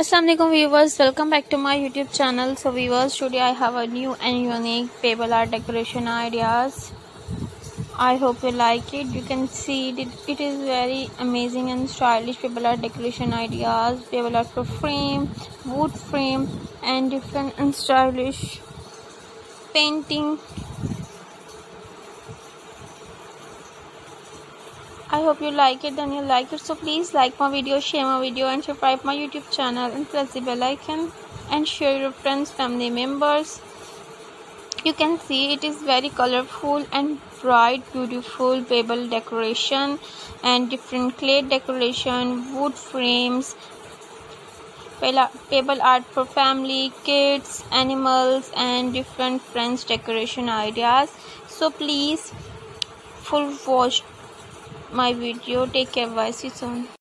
Assalamualaikum viewers. Welcome back to my youtube channel. So viewers today i have a new and unique paper art decoration ideas. I hope you like it. You can see it, it is very amazing and stylish paper art decoration ideas. Paper art for frame wood frame and different and stylish painting I hope you like it then you like it. So please like my video share my video and subscribe my youtube channel and press the bell icon and share your friends family members. You can see it is very colorful and bright beautiful paper decoration and different clay decoration wood frames paper art for family kids animals and different friends decoration ideas. So please full watch my video. Take care. Bye. See you soon